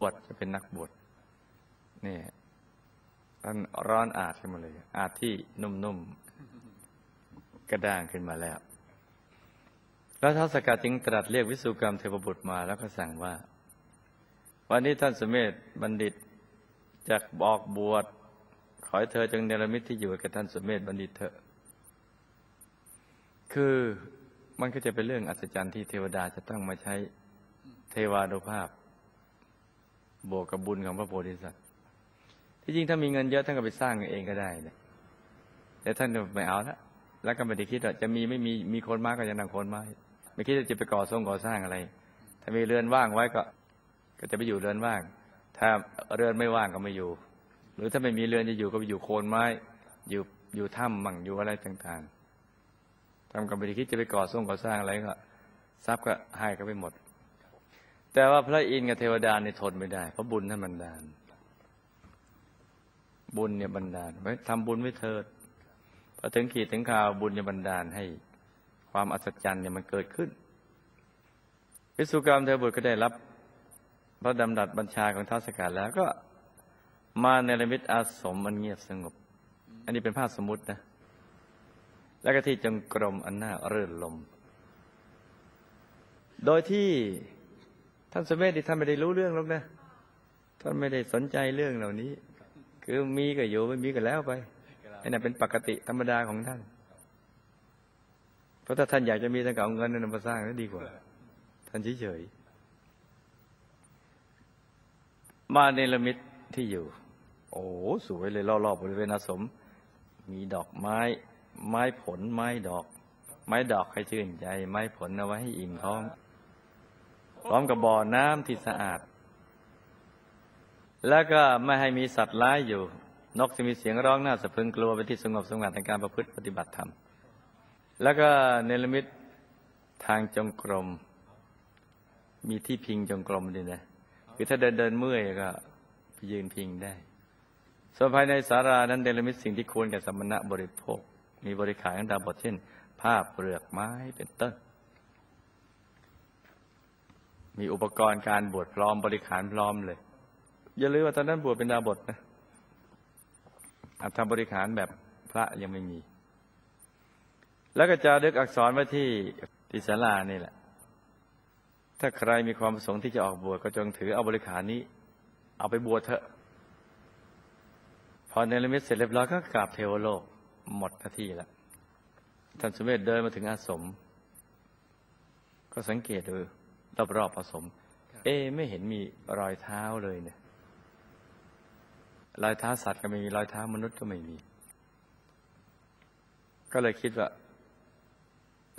บวชจะเป็นนักบวชนี่ท่านร้อนอาดขึ้นมาเลย อาดที่นุ่มๆกระด้างขึ้นมาแล้วแล้วท้าสกัดจึงตรัสเรียกวิสุกรรมเทวบุตรมาแล้วก็สั่งว่า วันนี้ท่านสมเมธบัณฑิตจะบอกบวชขอให้เธอจงเนรมิตที่อยู่กับท่านสมเมธบัณฑิตเถอะคือมันก็จะเป็นเรื่องอัศจรรย์ที่เทวดาจะต้องมาใช้เทวานุภาพ บวกกับบุญของพระโพธิสัตว์ ที่จริงถ้ามีเงินเยอะท่านก็ไปสร้างเองก็ได้เนี่ยแต่ท่านไม่เอาละแล้วก็ไม่ได้คิดว่าจะมีไม่มีมีคนมากก็จะนั่งคนมาไม่คิดจะไปก่อสร้างก่อสร้างอะไร ถ้ามีเรือนว่างไว้ก็ ก็จะไปอยู่เรือนว่าง ถ้าเรือนไม่ว่างก็ไม่อยู่ หรือถ้าไม่มีเรือนจะอยู่ก็ไปอยู่โคนไม้ อยู่อยู่ถ้ำมั่งอยู่อะไรต่างๆทำกับไม่ได้คิดจะไปก่อสร้างก่อสร้างอะไรก็ทรัพย์ก็ให้ก็ไปหมด แต่ว่าพระอินทร์กับเทวดาเนี่ยทนไม่ได้ เพราะบุญท่านบันดาล บุญเนี่ยบันดาลไว้ทำบุญไว้เถิดพอถึงขีดถึงข่าวบุญเนี่ยบันดาลให้ความอัศจรรย์เนี่ยมันเกิดขึ้นพิสุกรรมเทวบุตรก็ได้รับพระดำรัสบัญชาของท้าวสกัดแล้วก็มาในระมิตอาสมอันเงียบสงบ อันนี้เป็นภาพสมมตินะ แล้วก็ที่จงกรมอันน่าเรื่นลม โดยที่ ท่านสมเด็จท่านไม่ได้รู้เรื่องหรอกนะท่านไม่ได้สนใจเรื่องเหล่านี้ คือมีก็อยู่ไม่มีก็แล้วไปนี่นเป็นปกติธรรมดาของท่าน เพราะถ้าท่านอยากจะมีท่านก็เอาเงินนั้นมาสร้างนั่นดีกว่า ท่านเฉยๆมาในละมิตที่อยู่ โอ้สวยเลยรอบๆบริเวณอาสม มีดอกไม้ ไม้ผลไม้ดอก ไม้ดอกให้ชื่นใจ ไม้ผลเอาไว้ให้อิ่มท้อง พร้อมกับบ่อน้ำที่สะอาด แล้วก็ไม่ให้มีสัตว์ร้ายอยู่ นกจะมีเสียงร้องน่าสะพึงกลัวเป็นที่สงบสงัดในการประพฤติปฏิบัติธรรม แล้วก็เนรมิตทางจงกรม มีที่พิงจงกรมดีนะคือถ้าเดินเดินเมื่อยก็ยืนพิงได้ ส่วนภายในสารานั้นเนรมิตสิ่งที่ควรแก่สมณะบริโภค มีบริขารอันดาบทเช่นผ้าเปลือกไม้เป็นต้น มีอุปกรณ์การบวชพร้อมบริขารพร้อมเลย อย่าลืมว่าตอนนั้นบวชเป็นดาบทนะอาทำบริขารแบบพระยังไม่มี แล้วก็จะดึกอักษรไว้ที่ติสลานี่แหละ ถ้าใครมีความประสงค์ที่จะออกบวชก็จงถือเอาบริขารนี้ เอาไปบวชเถอะ พอเนรมิตเสร็จเรียบร้อยก็กราบเทวโลกหมดหน้าที่แล้วท่านสมเด็จเดินมาถึงอาสม ก็สังเกตดู รอบๆผสม เอ๊ไม่เห็นมีรอยเท้าเลยเนี่ย รอยเท้าสัตว์ก็ไม่มีรอยเท้ามนุษย์ก็ไม่มี ก็เลยคิดว่า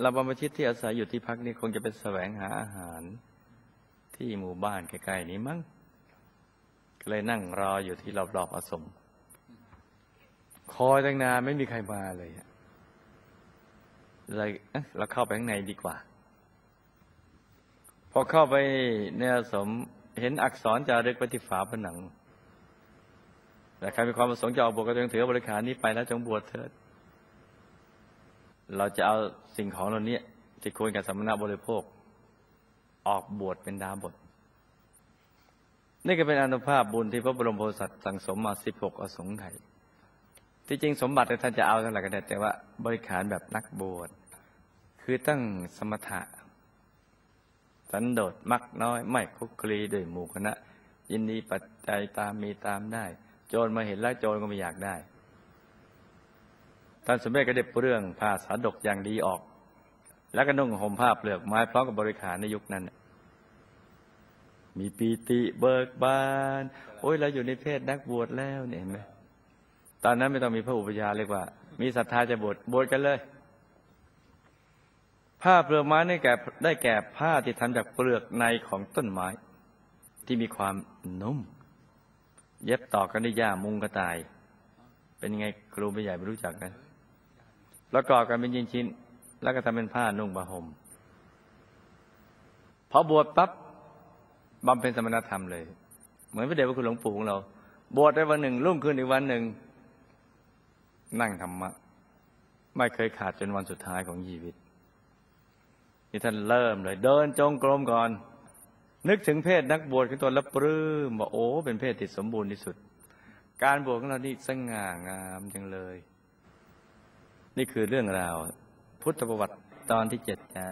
เราบรรพชิตที่อาศัยอยู่ที่พักนี้คงจะเป็นแสวงหาอาหาร ที่หมู่บ้านใกล้ๆนี้มั้งก็เลยนั่งรออยู่ที่รอบๆผสม คอยตั้งนานไม่มีใครมาเลยเลยเราเข้าไปข้างในดีกว่า พอเข้าไปในอาสมเห็นอักษรจารึกไว้ที่ฝาผนังแต่ใครมีความประสงค์จะออกบวชก็จงถือบริขารนี้ไปแล้วจงบวชเถิด เราจะเอาสิ่งของเหล่านี้ที่ควรกับสมณะบริโภค ออกบวชเป็นดาบท นี่ก็เป็นอนุภาพบุญที่พระบรมโพธิสัตว์สั่งสมมาสิบหกอสงไขยที่จริงสมบัติท่านจะเอาเท่าไหร่ก็ได้แต่ว่าบริขารแบบนักบวชคือตั้งสมถะ สันโดษมักน้อย ไม่คุกคลีด้วยหมู่คณะ ยินดีปัจจัยตามมีตามได้ โจรมาเห็นแล้วโจรก็ไม่อยากได้ท่านสมเด็จก็ได้เรื่องผ้าสาดกอย่างดีออก แล้วก็นุ่งห่มผ้าเปลือกไม้พร้อมกับบริขารในยุคนั้น มีปีติเบิกบาน โอ้ยเราอยู่ในเพศนักบวชแล้วเนี่ยเห็นไหมตอนนั้นไม่ต้องมีพระอุปยาเรียกว่า มีศรัทธาจะบวชบวชกันเลย ผ้าเปลือกไม้ได้แก่ได้แก่ผ้าที่ทำจากเปลือกในของต้นไม้ ที่มีความนุ่ม เย็บต่อกันด้วยหญ้ามุงกระต่าย เป็นยังไงครูไม่ใหญ่ไม่รู้จักนะแล้วก่อกันเป็นชิ้นชิ้นแล้วก็ทำเป็นผ้านุ่งบาหมพอบวชปั๊บบำเพ็ญสมณธรรมเลย เหมือนพระเดชพระคุณหลวงปู่ของเรา บวชได้วันหนึ่งรุ่งขึ้นอีกวันหนึ่ง นั่งธรรมะ ไม่เคยขาดจนวันสุดท้ายของชีวิต นี่ท่านเริ่มเลย เดินจงกรมก่อน นึกถึงเพศนักบวชขึ้นตัวแล้วปลื้มว่าโอ้ เป็นเพศที่สมบูรณ์ที่สุด การบวชของเรานี่สง่างามจังเลย นี่คือเรื่องราว พุทธประวัติตอนที่เจ็ดนะ